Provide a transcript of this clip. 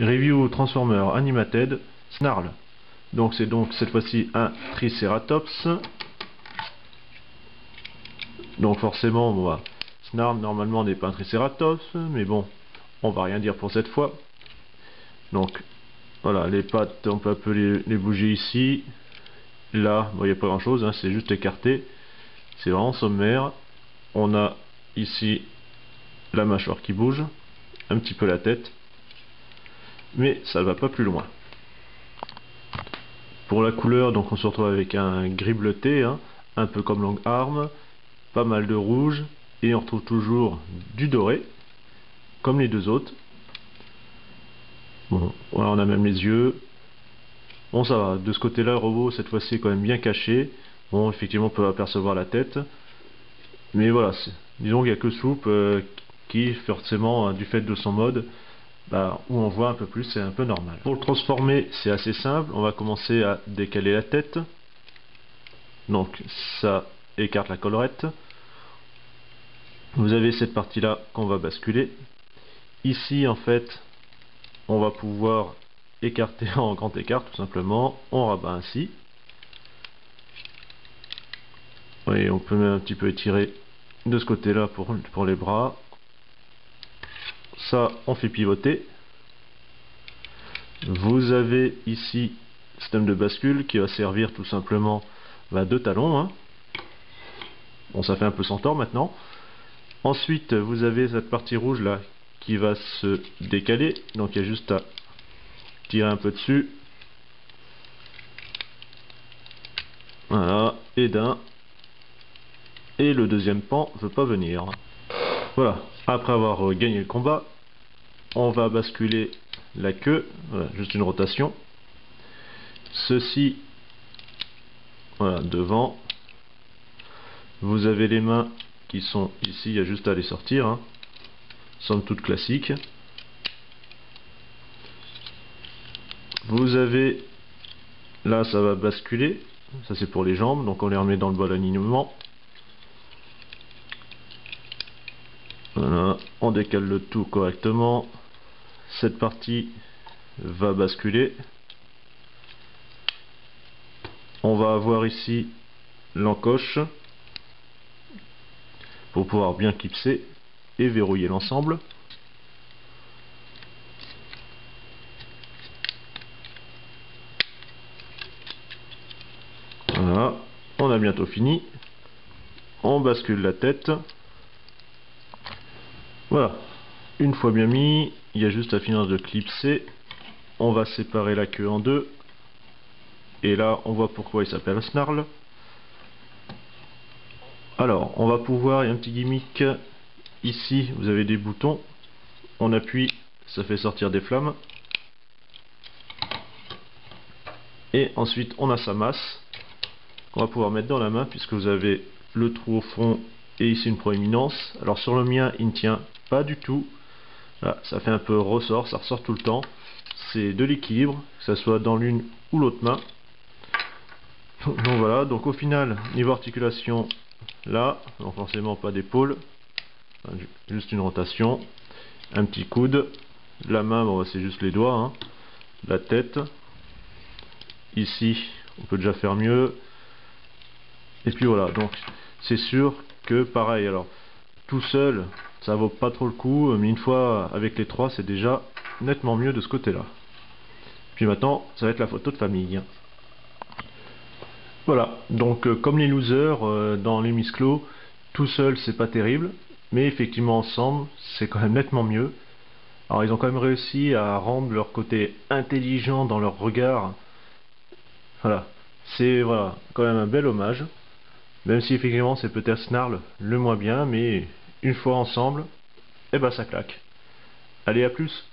Review Transformer Animated Snarl. Donc c'est donc cette fois-ci un Triceratops. Donc forcément, bah, Snarl normalement n'est pas un Triceratops, mais bon, on va rien dire pour cette fois. Donc voilà, les pattes, on peut un peu les, bouger ici. Là, il n'y a pas grand chose, hein, c'est juste écarté. C'est vraiment sommaire. On a ici la mâchoire qui bouge, un petit peu la tête, mais ça ne va pas plus loin. Pour la couleur, donc on se retrouve avec un gris bleuté, hein, un peu comme Long Arm, pas mal de rouge, et on retrouve toujours du doré, comme les deux autres. Bon, on a même les yeux. Bon, ça va. De ce côté-là, le robot, cette fois-ci, est quand même bien caché. Bon, effectivement, on peut apercevoir la tête. Mais voilà, disons qu'il n'y a que Soupe euh, qui, forcément, euh, du fait de son mode, bah, où on voit un peu plus, c'est un peu normal. Pour le transformer, c'est assez simple. On va commencer à décaler la tête. Donc, ça écarte la collerette. Vous avez cette partie-là qu'on va basculer. Ici, en fait, on va pouvoir écarter en grand écart, tout simplement. On rabat ainsi. Et on peut même un petit peu étirer de ce côté-là pour, pour les bras. Ça, on fait pivoter. Vous avez ici système de bascule qui va servir tout simplement bah, de talon. Hein. Bon, ça fait un peu tort maintenant. Ensuite, vous avez cette partie rouge là qui va se décaler. Donc, il y a juste à tirer un peu dessus. Voilà, et d'un. Et le deuxième pan ne veut pas venir. Voilà, après avoir gagné le combat, on va basculer la queue, juste une rotation. Ceci, voilà, devant. Vous avez les mains qui sont ici, il y a juste à les sortir. Hein. Somme toute classique. Vous avez, là ça va basculer, ça c'est pour les jambes, donc on les remet dans le bol alignement. On décale le tout correctement cette partie va basculer. On va avoir ici l'encoche pour pouvoir bien clipser et verrouiller l'ensemble. Voilà, on a bientôt fini. On bascule la tête. Voilà, une fois bien mis, il y a juste la finance de clipser. On va séparer la queue en deux. Et là, on voit pourquoi il s'appelle Snarl. Alors, on va pouvoir, il y a un petit gimmick. Ici, vous avez des boutons. On appuie, ça fait sortir des flammes. Et ensuite, on a sa masse qu'on va pouvoir mettre dans la main puisque vous avez le trou au fond et ici une proéminence. Alors sur le mien, il ne tient pas du tout ça fait un peu ressort, ça ressort tout le temps. C'est de l'équilibre, que ce soit dans l'une ou l'autre main. Donc, voilà, donc au final, niveau articulation, là, donc forcément pas d'épaule, juste une rotation, un petit coude, la main, bon, c'est juste les doigts, hein. la tête, ici, on peut déjà faire mieux, et puis voilà, donc c'est sûr que pareil, alors tout seul, ça vaut pas trop le coup, mais une fois avec les trois, c'est déjà nettement mieux de ce côté-là. Puis maintenant, ça va être la photo de famille. Voilà, donc euh, comme les losers euh, dans les misclos, tout seul c'est pas terrible, mais effectivement ensemble c'est quand même nettement mieux. Alors ils ont quand même réussi à rendre leur côté intelligent dans leur regard. Voilà, c'est voilà, quand même un bel hommage. Même si effectivement c'est peut-être Snarl le moins bien, mais une fois ensemble, et eh ben ça claque. Allez à plus